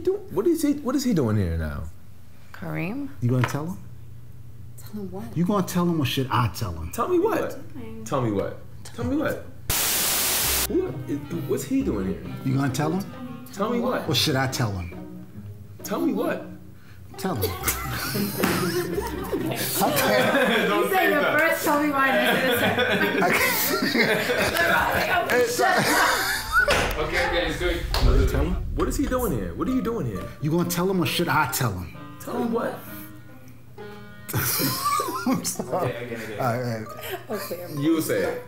you doing? What is he? What is he doing here now? Kareem? You gonna tell him? Tell him what? You gonna tell him or should I tell him? Tell me what? Tell me what? Tell me what? What? What's he doing here? You gonna tell him? Tell me what? Or should I tell him? Tell me what? Tell him. You say your first tell me why Okay, okay, he's doing. Tell me. What is he doing here? What are you doing here? You gonna tell him or should I tell him? Tell him what? I'm sorry. Okay, okay, okay. All right, all right. Okay. You say it.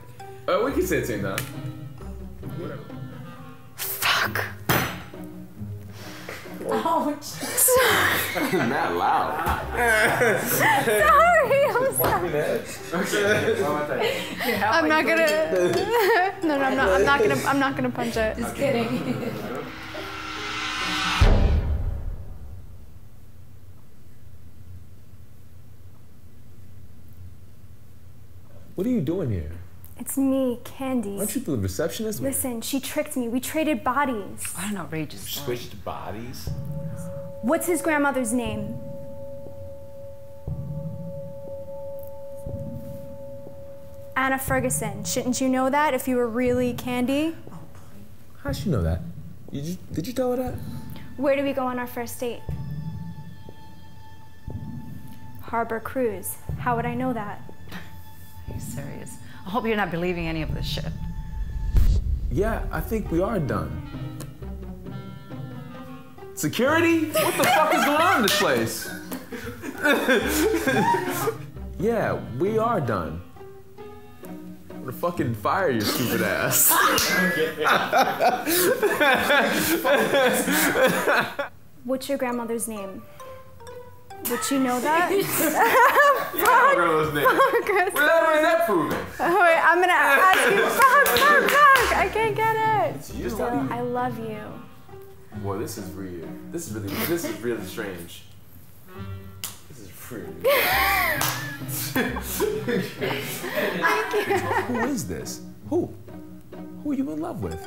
Uh, we can say it at the same time. Whatever. Fuck. Oh, Not loud. Sorry, I'm sorry. I'm not gonna. no, no, I'm not. I'm not gonna. I'm not gonna punch it. Just kidding. What are you doing here? It's me, Candy. Aren't you the receptionist? Listen, she tricked me. We traded bodies. What an outrageous story. Switched bodies? What's his grandmother's name? Anna Ferguson. Shouldn't you know that if you were really Candy? How'd she know that? You just, did you tell her that? Where did we go on our first date? Harbor Cruise. How would I know that? Are you serious? I hope you're not believing any of this shit. Yeah, I think we are done. Security? What the fuck is going on in this place? yeah, we are done. I'm gonna fucking fire your stupid ass. What's your grandmother's name? Would you know that? Yeah, grandma's name. Fuck. What what is that proving? Oh, wait, I'm gonna ask you. Fuck, fuck, fuck. I can't get it. You just tell. I love you. Boy, this is weird. This is really, this is really strange. This is weird. Who is this? Who? Who are you in love with?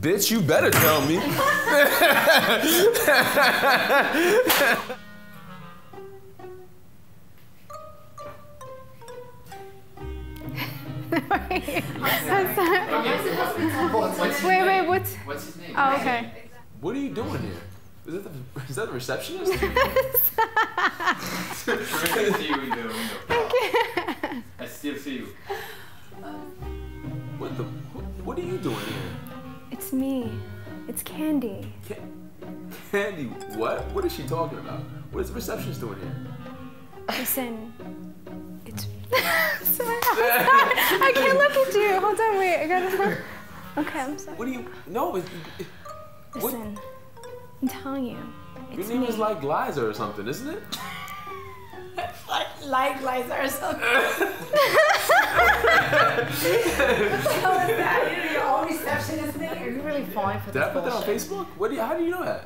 Bitch, you better tell me. Wait, wait, what's. What's his name? Oh, okay. what are you doing here? Is that the, is that the receptionist? I see you in the window. I still see you. what the? What are you doing here? It's me. It's Candy. Ca- Candy, what? What is she talking about? What is the receptionist doing here? Listen. It's. sorry, I can't look at you. Hold on, wait. I gotta. Okay, I'm sorry. What do you? No, it, it, what? Listen. I'm telling you. Your It's name me. is like Liza or something, isn't it? like Liza or something. what the hell is that? You know, your own receptionist name? Are you really falling for Did I this put that on? Facebook? What do you? How do you know that?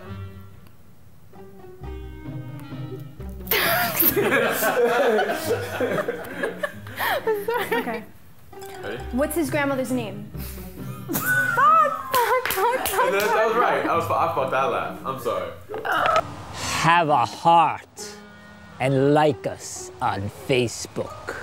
Okay. Ready? What's his grandmother's name? fuck, fuck, fuck, fuck, That, that was right. I was. I fucked that laugh. I'm sorry. have a heart and like us on Facebook.